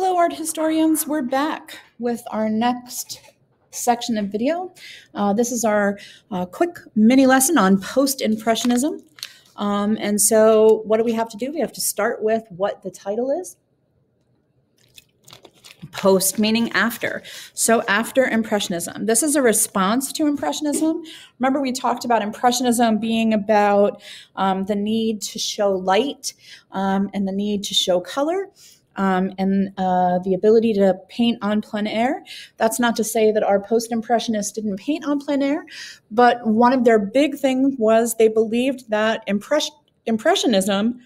Hello, art historians. We're back with our next section of video. Uh, this is our uh, quick mini lesson on post-impressionism. Um, and so what do we have to do? We have to start with what the title is. Post meaning after. So after Impressionism. This is a response to Impressionism. Remember we talked about Impressionism being about um, the need to show light um, and the need to show color um, and uh, the ability to paint on plein air. That's not to say that our post impressionists didn't paint on plein air, but one of their big things was they believed that impress- impressionism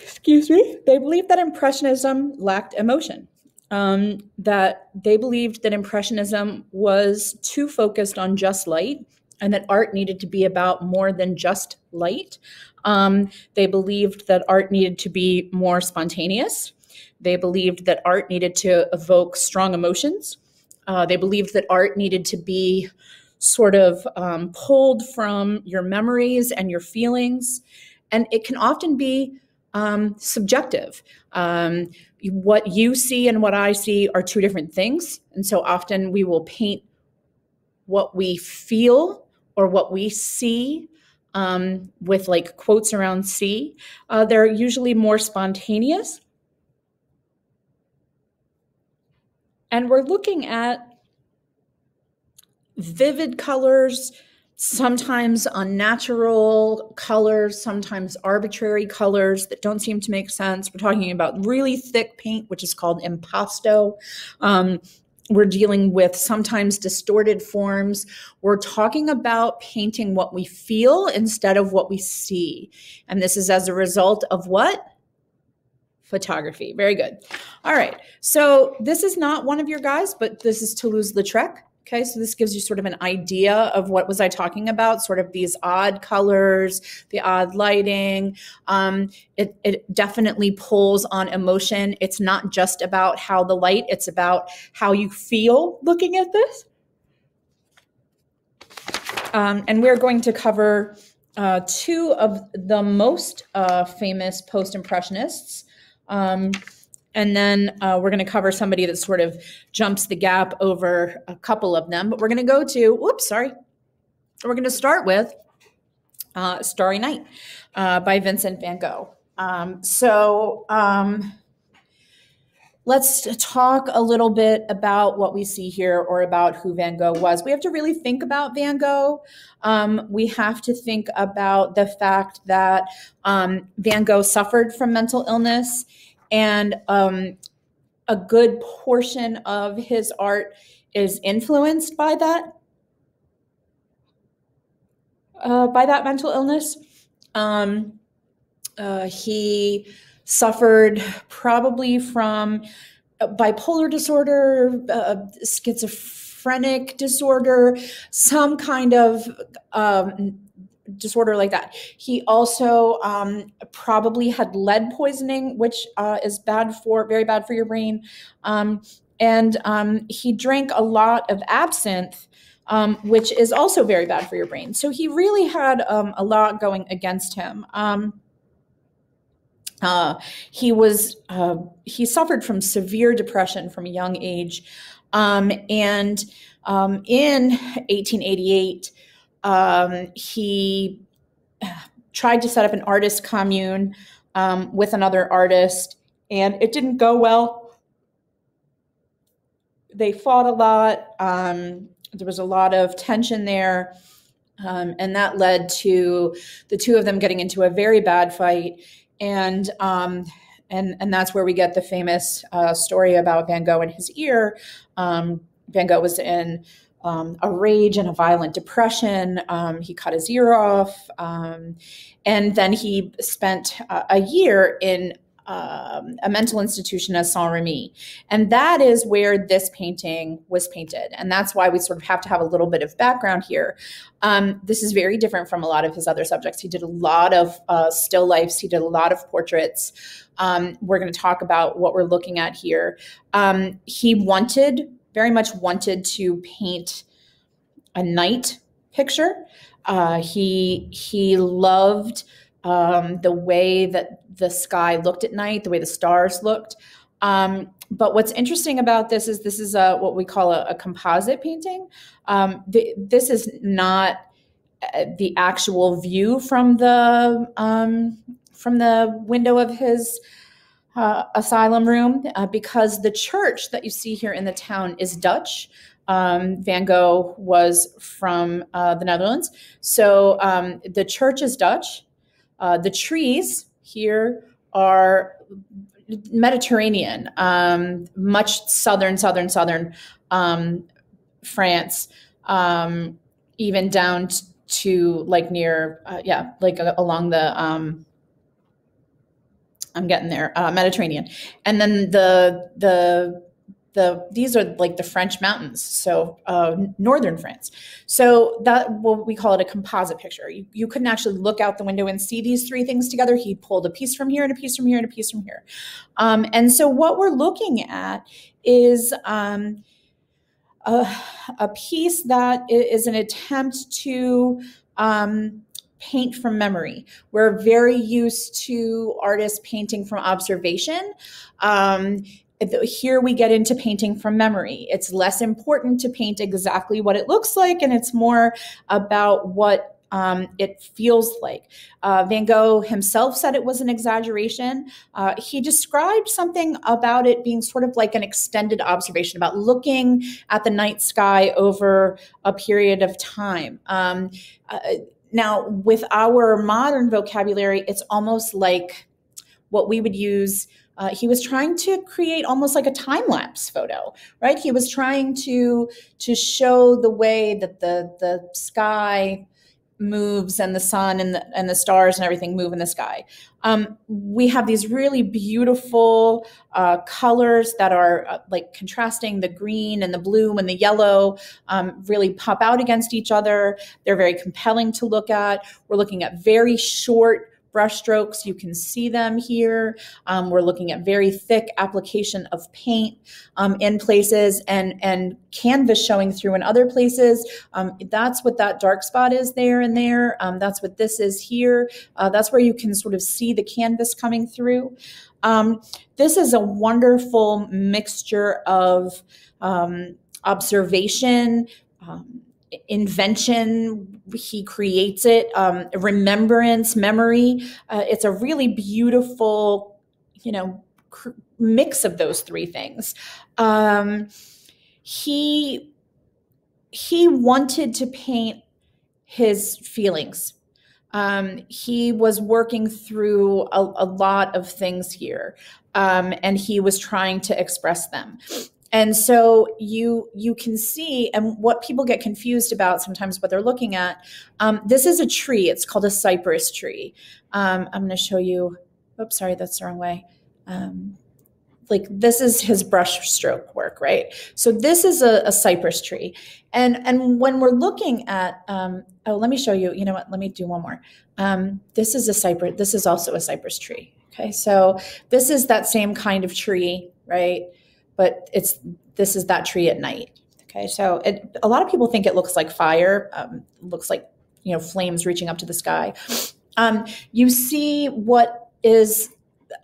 excuse me they believed that impressionism lacked emotion um, that they believed that impressionism was too focused on just light and that art needed to be about more than just light. Um, they believed that art needed to be more spontaneous. They believed that art needed to evoke strong emotions. Uh, they believed that art needed to be sort of um, pulled from your memories and your feelings. And it can often be um, subjective. Um, what you see and what I see are two different things. And so often we will paint what we feel or what we see um, with like quotes around C. uh, they're usually more spontaneous. And we're looking at vivid colors, sometimes unnatural colors, sometimes arbitrary colors that don't seem to make sense. We're talking about really thick paint, which is called impasto. Um, we're dealing with sometimes distorted forms. We're talking about painting what we feel instead of what we see. And this is as a result of what? Photography. Very good. All right. So this is not one of your guys, but this is Toulouse-Lautrec. Okay, so this gives you sort of an idea of what was I talking about, sort of these odd colors, the odd lighting. Um, it, it definitely pulls on emotion. It's not just about how the light, it's about how you feel looking at this. Um, and we're going to cover uh, two of the most uh, famous post-impressionists. Um, and then uh, we're going to cover somebody that sort of jumps the gap over a couple of them. But we're going to go to, whoops, sorry. We're going to start with uh, Starry Night uh, by Vincent van Gogh. Um, so um, let's talk a little bit about what we see here or about who Van Gogh was. We have to really think about Van Gogh. Um, we have to think about the fact that um, Van Gogh suffered from mental illness and um, a good portion of his art is influenced by that uh, by that mental illness. Um, uh, he suffered probably from bipolar disorder, uh, schizophrenic disorder, some kind of um, disorder like that. He also um, probably had lead poisoning, which uh, is bad for very bad for your brain. Um, and um, he drank a lot of absinthe. Um, which is also very bad for your brain. So he really had um, a lot going against him. Um, uh, he was uh, he suffered from severe depression from a young age, and in 1888 um, he tried to set up an artist commune um, with another artist, and it didn't go well. They fought a lot. Um, there was a lot of tension there. Um, and that led to the two of them getting into a very bad fight. And um, and and that's where we get the famous uh, story about Van Gogh and his ear. Um, Van Gogh was in um, a rage and a violent depression. Um, he cut his ear off. Um, and then he spent uh, a year in um, a mental institution at Saint Remy. And that is where this painting was painted. And that's why we sort of have to have a little bit of background here. Um, this is very different from a lot of his other subjects. He did a lot of uh, still lifes, he did a lot of portraits. Um, we're going to talk about what we're looking at here. he wanted very much wanted to paint a night picture. Uh, he he loved um, the way that the sky looked at night, the way the stars looked. Um, but what's interesting about this is this is a, what we call a, a composite painting. Um, the, this is not uh, the actual view from the um, from the window of his uh, asylum room uh, because the church that you see here in the town is Dutch. Um, Van Gogh was from uh, the Netherlands, so um, the church is Dutch. Uh, the trees here are Mediterranean, um, much southern, southern, southern um, France, um, even down to like near, uh, yeah, like along the, um, I'm getting there, uh, Mediterranean, and then the the the these are like the French mountains, so uh, northern France. So that what we call it a composite picture. You, you couldn't actually look out the window and see these three things together. He pulled a piece from here and a piece from here and a piece from here. Um, and so what we're looking at is um, a, a piece that is an attempt to um, paint from memory. We're very used to artists painting from observation. Um, here we get into painting from memory. It's less important to paint exactly what it looks like, and it's more about what um, it feels like. Uh, Van Gogh himself said it was an exaggeration. Uh, he described something about it being sort of like an extended observation, about looking at the night sky over a period of time. Um, uh, now, with our modern vocabulary, it's almost like what we would use uh, he was trying to create almost like a time lapse photo, right? He was trying to to show the way that the the sky moves and the sun and the, and the stars and everything move in the sky. Um, we have these really beautiful uh, colors that are uh, like contrasting the green and the blue and the yellow um, really pop out against each other. They're very compelling to look at. We're looking at very short brushstrokes. You can see them here. Um, we're looking at very thick application of paint um, in places and, and canvas showing through in other places. Um, that's what that dark spot is there and there. Um, that's what this is here. Uh, that's where you can sort of see the canvas coming through. Um, this is a wonderful mixture of um, observation, um, invention he creates it um, remembrance memory. Uh, it's a really beautiful you know cr- mix of those three things. Um, he he wanted to paint his feelings. Um, he was working through a, a, lot of things here um, and he was trying to express them and so you you can see and what people get confused about sometimes what they're looking at um, this is a tree. It's called a cypress tree. Um, i'm going to show you oops sorry that's the wrong way. Um, like this is his brush stroke work right? So this is a, a cypress tree. And and when we're looking at um, oh let me show you you know what let me do one more. Um, this is a cypress this is also a cypress tree okay? So this is that same kind of tree right but it's this is that tree at night. Okay, so it, a lot of people think it looks like fire, um, looks like you know flames reaching up to the sky. Um, you see what is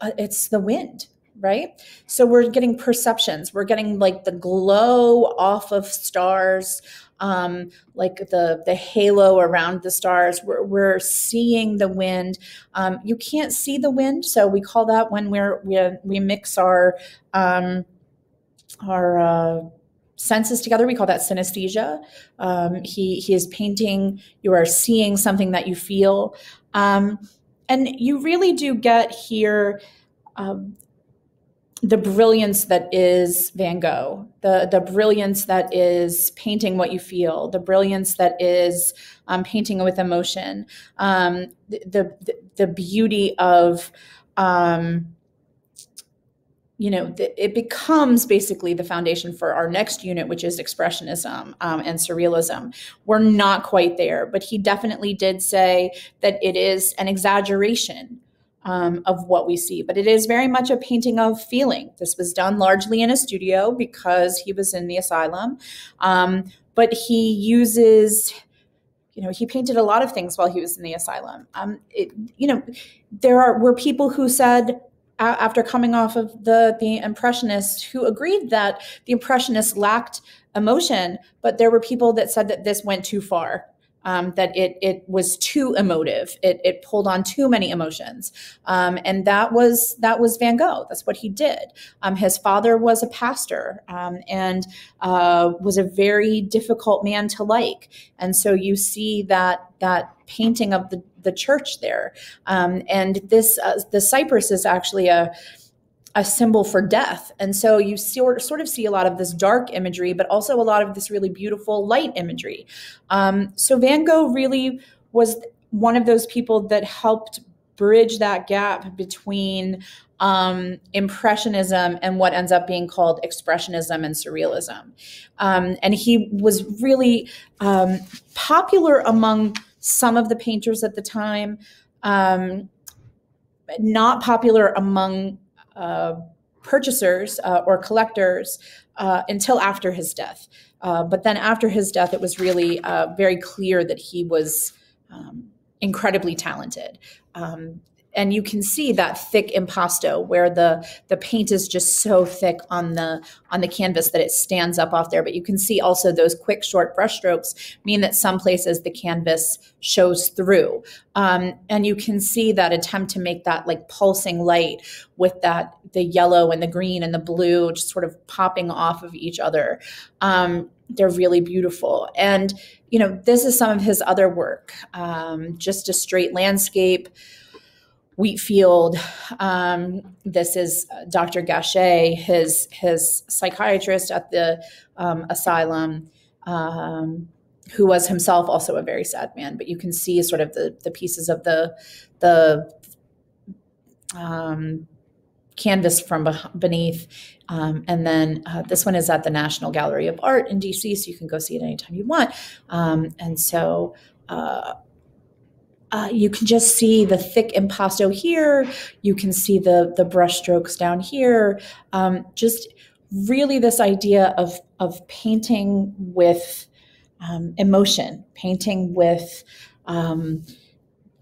uh, it's the wind right so we're getting perceptions we're getting like the glow off of stars um, like the the halo around the stars we're, we're seeing the wind um, you can't see the wind so we call that when we're we, we mix our um, our uh, senses together. We call that synesthesia. Um, he he is painting. You are seeing something that you feel, um, and you really do get here. Um, the brilliance that is Van Gogh, the the brilliance that is painting what you feel, the brilliance that is um, painting with emotion, um, the, the, the beauty of um, you know, it becomes basically the foundation for our next unit, which is expressionism um, and surrealism. We're not quite there, but he definitely did say that it is an exaggeration um, of what we see, but it is very much a painting of feeling. This was done largely in a studio because he was in the asylum, um, but he uses you know, he painted a lot of things while he was in the asylum. Um, it, you know, there are were people who said after coming off of the the impressionists who agreed that the impressionists lacked emotion but there were people that said that this went too far um, that it it was too emotive. It it pulled on too many emotions, um, and that was that was Van Gogh. That's what he did. Um, his father was a pastor um, and uh, was a very difficult man to like, and so you see that that painting of the the church there, um, and this uh, the cypress is actually a a symbol for death. And so you sort, sort of see a lot of this dark imagery, but also a lot of this really beautiful light imagery. Um, so Van Gogh really was one of those people that helped bridge that gap between um, impressionism and what ends up being called expressionism and surrealism. Um, and he was really um, popular among some of the painters at the time, um, not popular among uh, purchasers uh, or collectors uh, until after his death. Uh, but then after his death, it was really uh, very clear that he was um, incredibly talented. Um, and you can see that thick impasto where the the paint is just so thick on the on the canvas that it stands up off there. But you can see also those quick short brush strokes mean that some places the canvas shows through. Um, and you can see that attempt to make that like pulsing light with that the yellow and the green and the blue just sort of popping off of each other. Um, they're really beautiful. And you know this is some of his other work um, just a straight landscape wheat field. Um, this is Dr. Gachet, his his psychiatrist at the um, asylum, um, who was himself also a very sad man. But you can see sort of the the pieces of the the um, canvas from beneath. Um, and then uh, this one is at the National Gallery of Art in DC, so you can go see it anytime you want. Um, and so. Uh, uh, you can just see the thick impasto here. You can see the the brush strokes down here. Um, just really this idea of of painting with um, emotion, painting with um,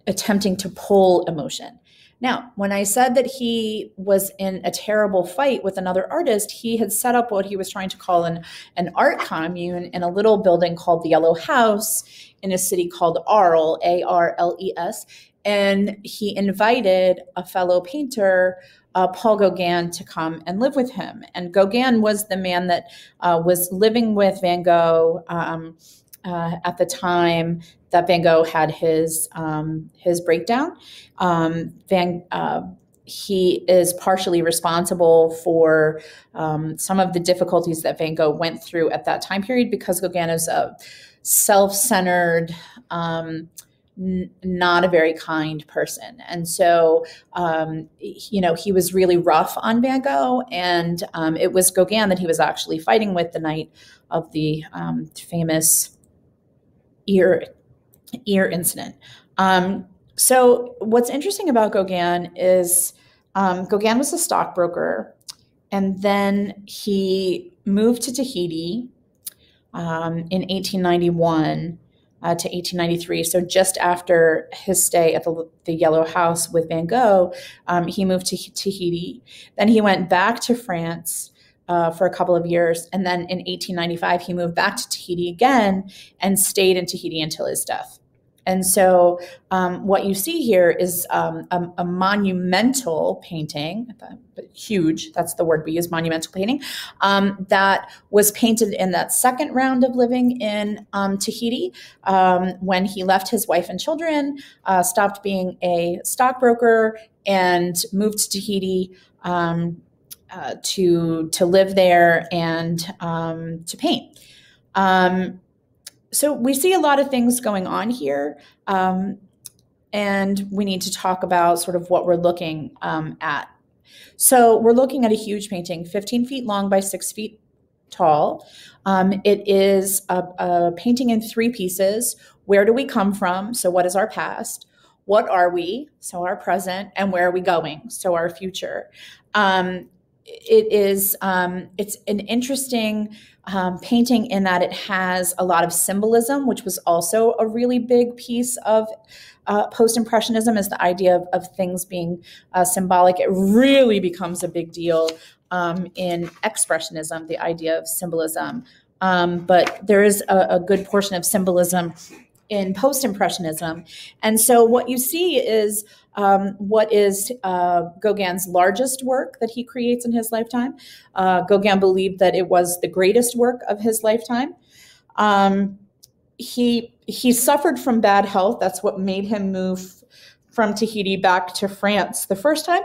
attempting to pull emotion. Now, when I said that he was in a terrible fight with another artist, he had set up what he was trying to call an, an art commune in a little building called the Yellow House in a city called Arles, A R L E S. And he invited a fellow painter, uh, Paul Gauguin, to come and live with him. And Gauguin was the man that uh, was living with Van Gogh. Um, uh, at the time that Van Gogh had his um, his breakdown. Um, Van uh, he is partially responsible for um, some of the difficulties that Van Gogh went through at that time period because Gauguin is a self-centered. N- not a very kind person. And so, um, you know, he was really rough on Van Gogh. And um, it was Gauguin that he was actually fighting with the night of the um, famous ear ear incident. Um, so what's interesting about Gauguin is um, Gauguin was a stockbroker, and then he moved to Tahiti um, in 1891 uh, to 1893. So just after his stay at the, the Yellow House with Van Gogh, um, he moved to Tahiti. Then he went back to France uh, for a couple of years. And then in 1895, he moved back to Tahiti again and stayed in Tahiti until his death. And so, um, what you see here is um, a, a, monumental painting, huge, that's the word we use, monumental painting, um, that was painted in that second round of living in um, Tahiti um, when he left his wife and children, uh, stopped being a stockbroker, and moved to Tahiti. Um, uh, to to live there and um, to paint. Um, so we see a lot of things going on here, um, and we need to talk about sort of what we're looking um, at. So we're looking at a huge painting, 15 feet long by six feet tall. Um, it is a, a painting in three pieces. Where do we come from? So what is our past? What are we? So our present, and where are we going? So our future. Um, it is um, it's an interesting um, painting in that it has a lot of symbolism, which was also a really big piece of uh, post impressionism, is the idea of, of things being uh, symbolic. It really becomes a big deal um, in expressionism, the idea of symbolism. Um, but there is a, a good portion of symbolism in post impressionism, and so what you see is um, what is uh, Gauguin's largest work that he creates in his lifetime. Uh, Gauguin believed that it was the greatest work of his lifetime. Um, he he suffered from bad health. That's what made him move from Tahiti back to France the first time.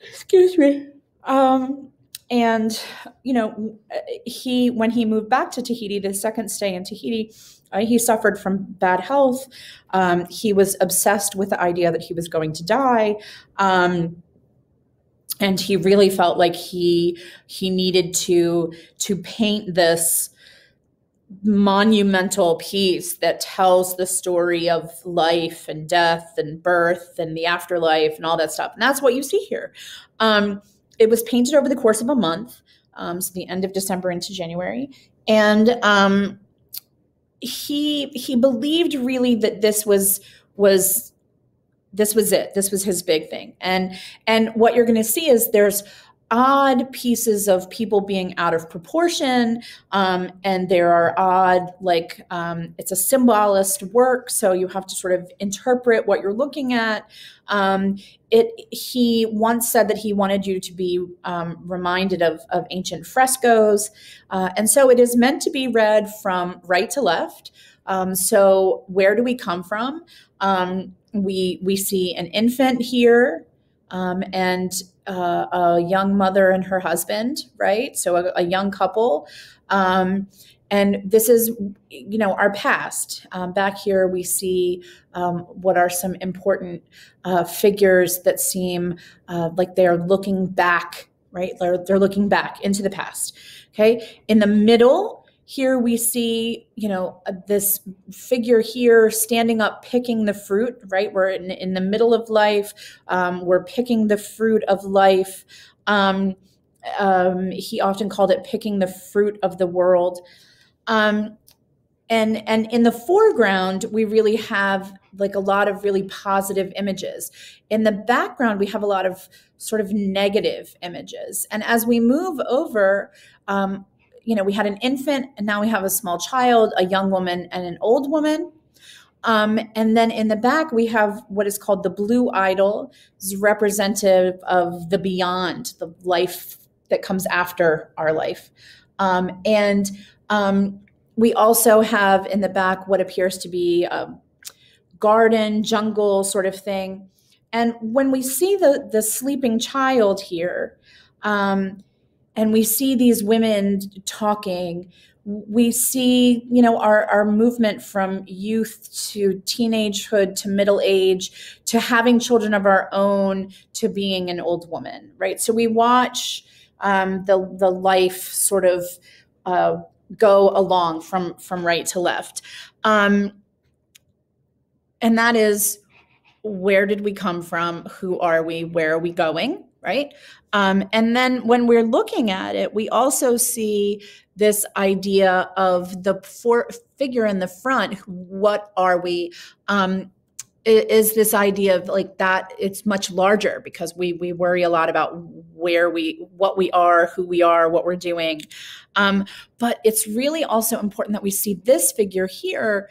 Excuse me. Um, and you know, he when he moved back to Tahiti, the second stay in Tahiti, he suffered from bad health. Um, he was obsessed with the idea that he was going to die. Um, and he really felt like he he needed to to paint this monumental piece that tells the story of life and death and birth and the afterlife and all that stuff. And that's what you see here. Um, it was painted over the course of a month, um, so the end of December into January, and um, he he believed really that this was was this was it. This was his big thing. And and what you're going to see is there's odd pieces of people being out of proportion um, and there are odd like um, it's a symbolist work so you have to sort of interpret what you're looking at. Um, it he once said that he wanted you to be um, reminded of, of ancient frescoes uh, and so it is meant to be read from right to left. Um, so where do we come from? Um, we we see an infant here um, and uh, a young mother and her husband, right? So a, a young couple. Um, and this is, you know, our past. Um, back here, we see um, what are some important uh, figures that seem uh, like they're looking back, right? They're, they're looking back into the past. Okay. In the middle, here we see, you know, this figure here standing up, picking the fruit, right? We're in, in the middle of life. Um, we're picking the fruit of life. Um, um, he often called it picking the fruit of the world. Um, and, and in the foreground, we really have like a lot of really positive images. In the background, we have a lot of sort of negative images. And as we move over, um, you know, we had an infant and now we have a small child, a young woman, and an old woman. Um, and then in the back, we have what is called the blue idol, is representative of the beyond, the life that comes after our life. Um, and um, we also have in the back what appears to be a garden, jungle sort of thing. And when we see the, the sleeping child here, um, and we see these women talking. We see you know our, our movement from youth to teenagehood to middle age to having children of our own to being an old woman right? So we watch um, the the life sort of uh, go along from from right to left. Um, and that is where did we come from? Who are we? Where are we going right? Um, and then when we're looking at it, we also see this idea of the for, figure in the front. What are we? Um, is this idea of like that it's much larger because we we worry a lot about where we what we are who we are what we're doing um, but it's really also important that we see this figure here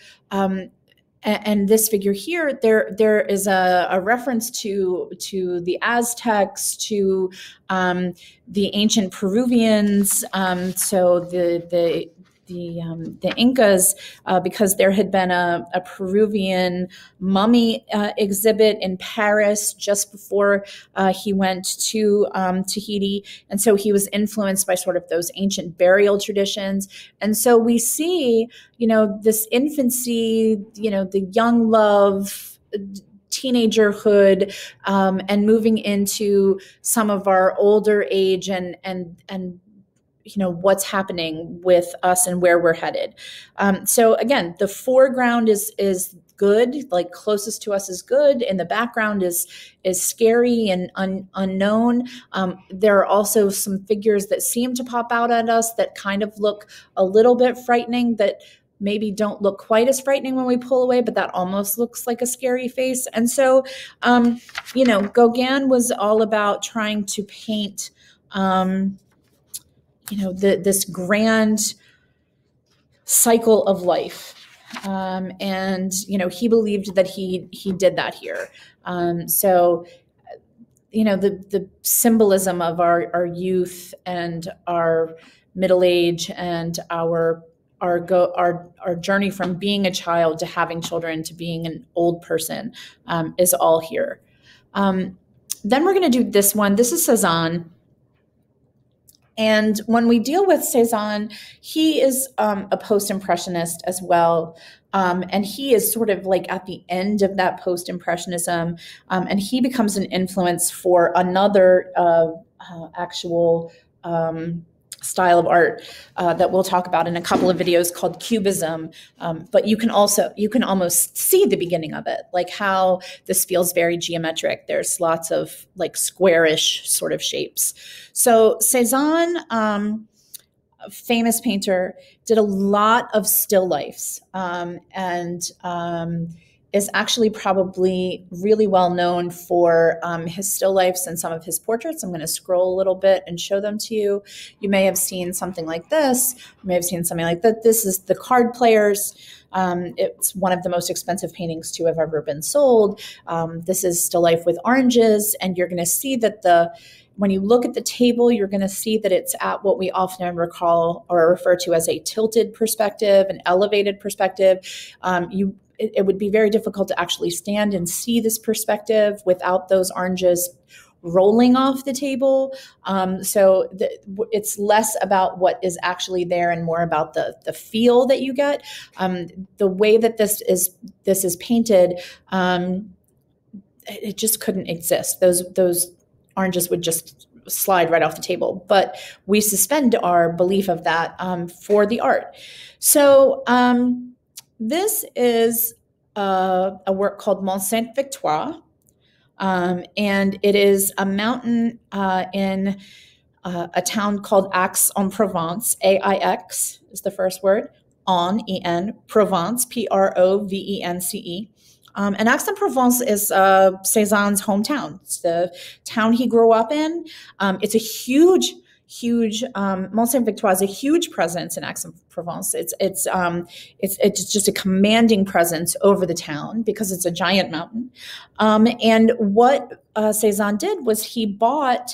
and this figure here there there is a, a reference to to the aztecs to um, the ancient peruvians um, so the the the um, the Incas uh, because there had been a, a Peruvian mummy uh, exhibit in Paris just before uh, he went to um, Tahiti, and so he was influenced by sort of those ancient burial traditions. And so we see, you know, this infancy, you know, the young love teenagerhood um, and moving into some of our older age and and and you know what's happening with us and where we're headed um, so again the foreground is is good, like closest to us is good, and the background is is scary and un, unknown. Um, there are also some figures that seem to pop out at us that kind of look a little bit frightening. That maybe don't look quite as frightening when we pull away, but that almost looks like a scary face. And so, um, you know, Gauguin was all about trying to paint, um, you know, the, this grand cycle of life. Um, and you know, he believed that he he did that here. Um, so you know the the symbolism of our our youth and our middle age and our our go our our journey from being a child to having children to being an old person um, is all here. Um, then we're going to do this one. This is Cezanne. And when we deal with Cezanne, he is um, a post impressionist as well. Um, and he is sort of like at the end of that post impressionism. Um, and he becomes an influence for another uh, uh, actual um, style of art uh, that we'll talk about in a couple of videos called cubism. Um, but you can also you can almost see the beginning of it like how this feels very geometric. There's lots of like squarish sort of shapes. So cezanne um, famous painter did a lot of still lifes um, and um, is actually probably really well known for um, his still lifes and some of his portraits. I'm going to scroll a little bit and show them to you. You may have seen something like this. You may have seen something like that. This is the card players. Um, it's one of the most expensive paintings to have ever been sold. Um, this is still life with oranges, and you're going to see that the when you look at the table, you're going to see that it's at what we often recall or refer to as a tilted perspective, an elevated perspective. Um, you it, it would be very difficult to actually stand and see this perspective without those oranges rolling off the table. Um, so the, it's less about what is actually there and more about the the feel that you get. Um, the way that this is this is painted, um, it just couldn't exist. Those those oranges would just slide right off the table. But we suspend our belief of that um, for the art. So. This is a, a work called Mont Sainte Victoire, um, and it is a mountain uh, in uh, a town called Aix-en-Provence. A I X is the first word. On E N Provence P R O V E N C E. Um, and Aix-en-Provence is uh, Cezanne's hometown. It's the town he grew up in. Um, it's a huge huge um, Mont Saint Victoire is a huge presence in Aix-en-Provence. It's it's um, it's it's just a commanding presence over the town because it's a giant mountain. Um, and what uh, Cezanne did was he bought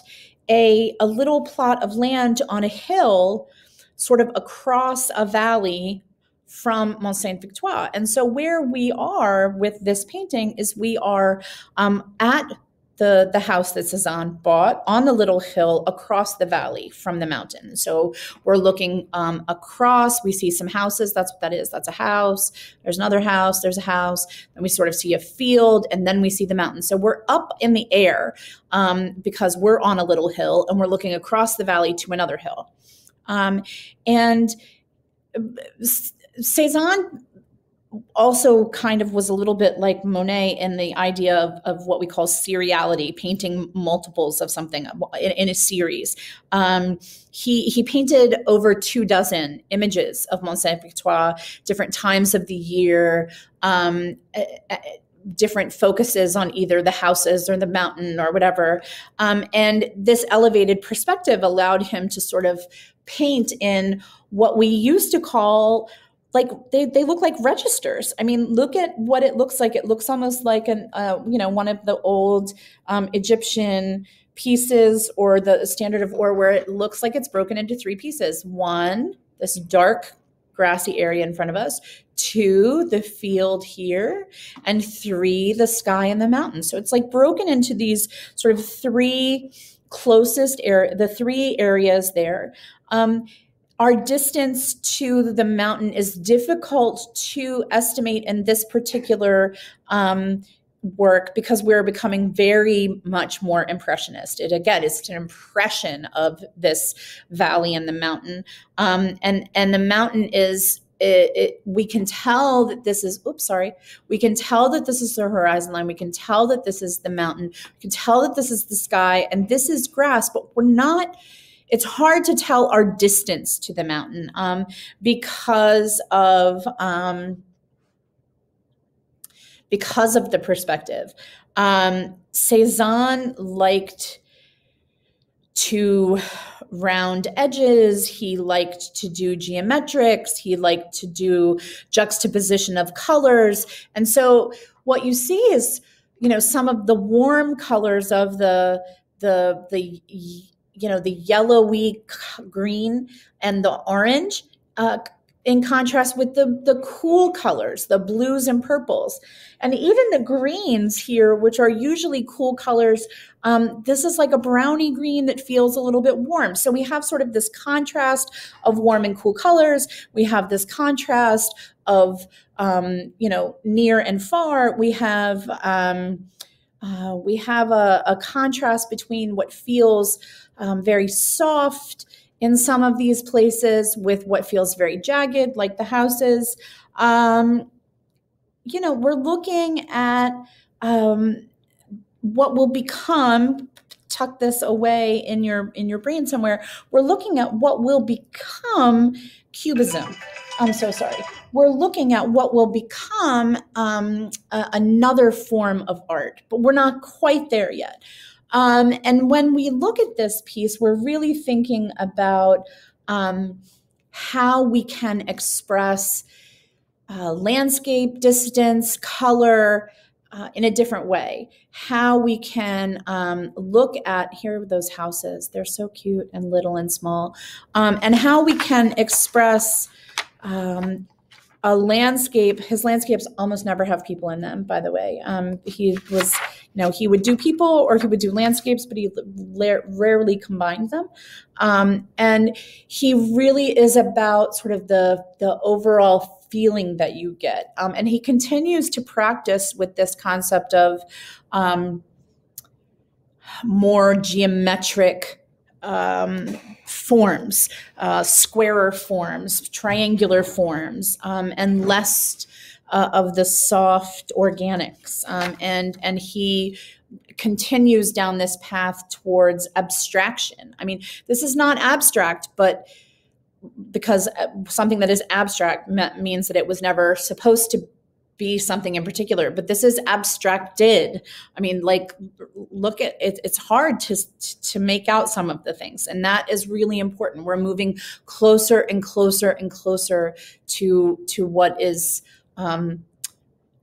a a little plot of land on a hill, sort of across a valley from Mont Saint Victoire. And so where we are with this painting is we are um, at the the house that Cezanne bought on the little hill across the valley from the mountain. So we're looking um, across. We see some houses. That's what that is. That's a house. There's another house. There's a house. Then we sort of see a field, and then we see the mountain. So we're up in the air um, because we're on a little hill, and we're looking across the valley to another hill. Um, and uh, Cezanne also kind of was a little bit like Monet in the idea of, of what we call seriality, painting multiples of something in, in a series. Um, he, he painted over two dozen images of Mont Saint Victoire, different times of the year, um, different focuses on either the houses or the mountain or whatever. Um, and this elevated perspective allowed him to sort of paint in what we used to call like they, they look like registers. I mean look at what it looks like. It looks almost like an uh, you know one of the old um, egyptian pieces or the standard of Ur where it looks like it's broken into three pieces. One this dark grassy area in front of us. Two the field here. And three the sky and the mountains. So it's like broken into these sort of three closest area the three areas there. Um, our distance to the mountain is difficult to estimate in this particular um, work because we're becoming very much more impressionist. It again is an impression of this valley and the mountain, um, and and the mountain is it, it, we can tell that this is oops sorry. We can tell that this is the horizon line. We can tell that this is the mountain. We can tell that this is the sky. And this is grass but we're not it's hard to tell our distance to the mountain um, because of um, because of the perspective um, Cezanne liked to round edges. He liked to do geometrics. He liked to do juxtaposition of colors. And so what you see is, you know, some of the warm colors of the the the you know the yellowy green and the orange uh, in contrast with the the cool colors the blues and purples. And even the greens here which are usually cool colors um, this is like a brownie green that feels a little bit warm. So we have sort of this contrast of warm and cool colors. We have this contrast of um, you know near and far. We have um, uh, we have a, a, contrast between what feels um, very soft in some of these places with what feels very jagged, like the houses. Um, you know, we're looking at um, what will become tuck this away in your in your brain somewhere. We're looking at what will become cubism. I'm so sorry. We're looking at what will become um, a, another form of art but we're not quite there yet um, and when we look at this piece, we're really thinking about um, how we can express uh, landscape, distance, color uh, in a different way. How we can um, look at here are those houses, they're so cute and little and small, um, and how we can express um, a landscape his landscapes almost never have people in them by the way. Um, he was you know he would do people or he would do landscapes but he la- rarely combined them. Um, and he really is about sort of the the overall feeling that you get. Um, and he continues to practice with this concept of um, more geometric um, forms, uh, squarer forms, triangular forms, um, and less uh, of the soft organics. Um, and and he continues down this path towards abstraction. I mean, this is not abstract, but because uh, something that is abstract means that it was never supposed to be something in particular but this is abstracted. I mean like look at it it's hard to to make out some of the things and that is really important. We're moving closer and closer and closer to to what is um,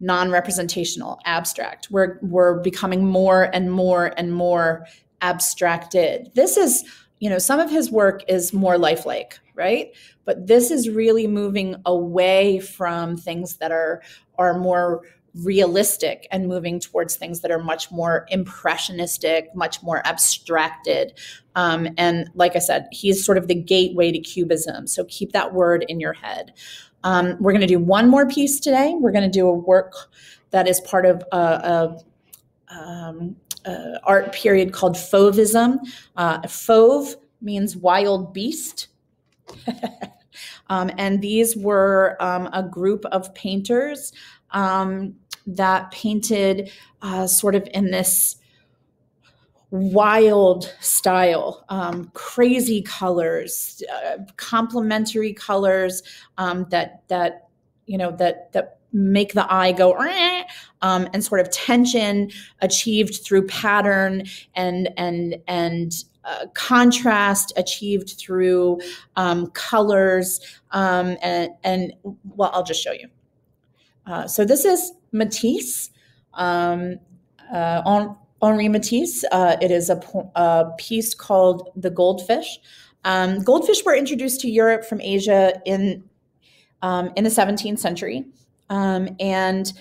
non-representational abstract. We're we're becoming more and more and more abstracted. This is you know some of his work is more lifelike right but this is really moving away from things that are are more realistic and moving towards things that are much more impressionistic, much more abstracted. Um, and like I said, he's sort of the gateway to cubism. So keep that word in your head. Um, we're going to do one more piece today. We're going to do a work that is part of a, a um, uh, art period called Fauvism. Uh, Fauve means wild beast. Um, and these were um, a group of painters um, that painted uh, sort of in this wild style, um, crazy colors, uh, complementary colors um, that that you know that that make the eye go um, and sort of tension achieved through pattern and and and uh, contrast achieved through um, colors um, and, and well i'll just show you. Uh, so this is matisse um, uh, henri matisse. Uh, it is a, a, piece called the goldfish. Um, goldfish were introduced to europe from asia in um, in the 17th century. Um, and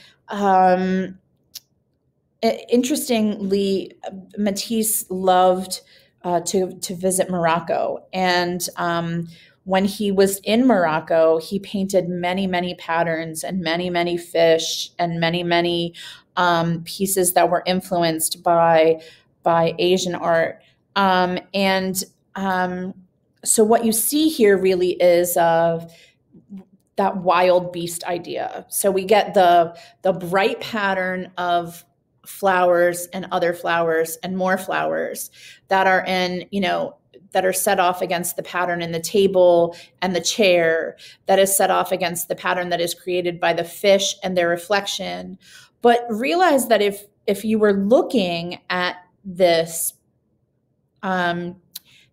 interestingly matisse loved uh, to to visit Morocco, and um, when he was in Morocco, he painted many many patterns and many many fish and many many um, pieces that were influenced by by Asian art, um, and um, so what you see here really is uh, that wild beast idea. So we get the the bright pattern of flowers and other flowers and more flowers that are in, you know, that are set off against the pattern in the table and the chair that is set off against the pattern that is created by the fish and their reflection but realize that if if you were looking at this um,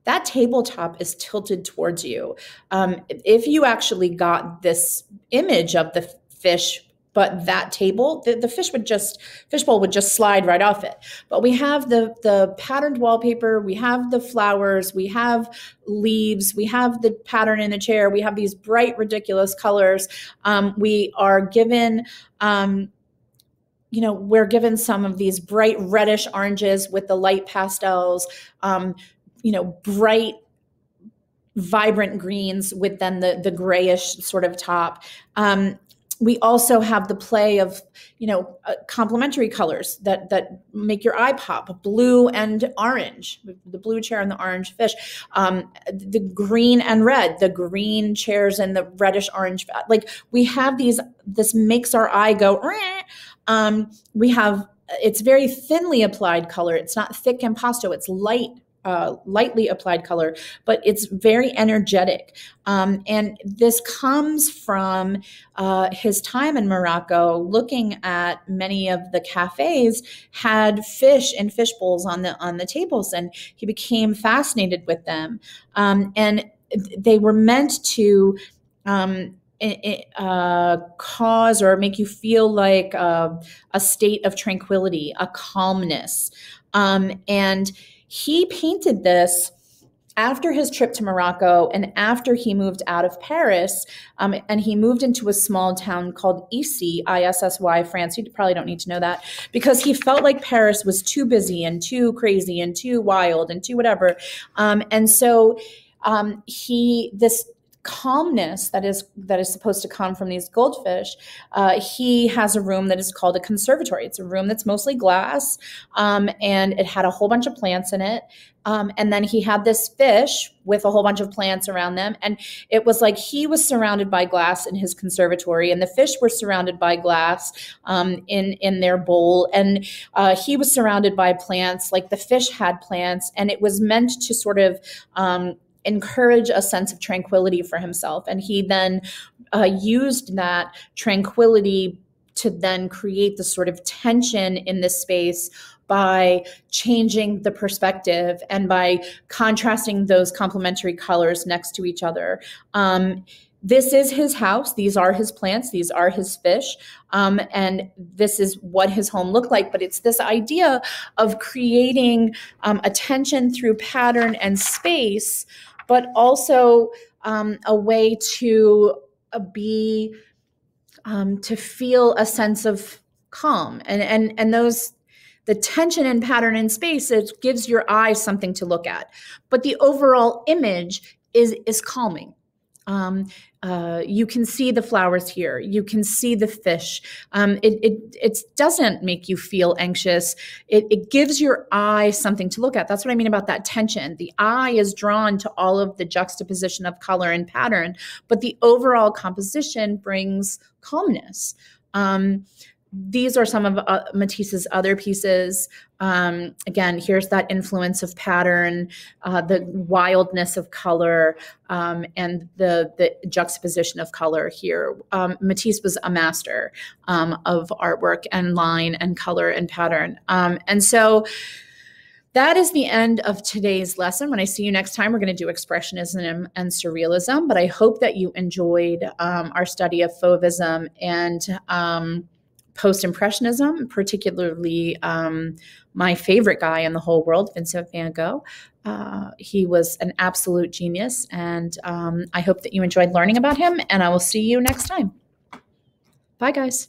that tabletop is tilted towards you. Um, if you actually got this image of the fish but that table the, the fish would just fishbowl would just slide right off it. But we have the the patterned wallpaper we have the flowers we have leaves we have the pattern in the chair we have these bright ridiculous colors. Um, we are given um, you know we're given some of these bright reddish oranges with the light pastels um, you know bright vibrant greens with then the the grayish sort of top. Um, we also have the play of you know uh, complementary colors that that make your eye pop blue and orange the blue chair and the orange fish um, the green and red the green chairs and the reddish orange like we have these this makes our eye go um, we have it's very thinly applied color it's not thick impasto it's light uh, lightly applied color, but it's very energetic. Um, and this comes from uh, his time in Morocco, looking at many of the cafes had fish and fish bowls on the on the tables, and he became fascinated with them. Um, and they were meant to. Um, uh, cause or make you feel like uh, a state of tranquility, a calmness. Um, and he painted this after his trip to Morocco and after he moved out of Paris, um, and he moved into a small town called Issy, I S S Y, France. You probably don't need to know that because he felt like Paris was too busy and too crazy and too wild and too whatever. Um, and so um, he, this calmness that is that is supposed to come from these goldfish uh, he has a room that is called a conservatory. It's a room that's mostly glass um, and it had a whole bunch of plants in it. Um, and then he had this fish with a whole bunch of plants around them and it was like he was surrounded by glass in his conservatory and the fish were surrounded by glass um, in in their bowl. And uh, he was surrounded by plants like the fish had plants and it was meant to sort of um, encourage a sense of tranquility for himself. And he then uh, used that tranquility to then create the sort of tension in this space by changing the perspective and by contrasting those complementary colors next to each other. Um, this is his house. These are his plants. These are his fish. Um, and this is what his home looked like. But it's this idea of creating um, attention through pattern and space but also um, a way to uh, be um, to feel a sense of calm. And and and those the tension and pattern in space it gives your eyes something to look at. But the overall image is is calming. Um, uh, you can see the flowers here. You can see the fish. Um, it, it, it doesn't make you feel anxious. It, it gives your eye something to look at. That's what I mean about that tension. The eye is drawn to all of the juxtaposition of color and pattern, but the overall composition brings calmness. Um, these are some of uh, Matisse's other pieces. Um, again, here's that influence of pattern, uh, the wildness of color, um, and the the juxtaposition of color here. Um, Matisse was a master um, of artwork and line and color and pattern, um, and so. That is the end of today's lesson. When I see you next time, we're going to do expressionism and surrealism. But I hope that you enjoyed um, our study of Fauvism and post impressionism, particularly um, my favorite guy in the whole world, Vincent van Gogh. Uh, he was an absolute genius, and um, I hope that you enjoyed learning about him. And I will see you next time. Bye, guys.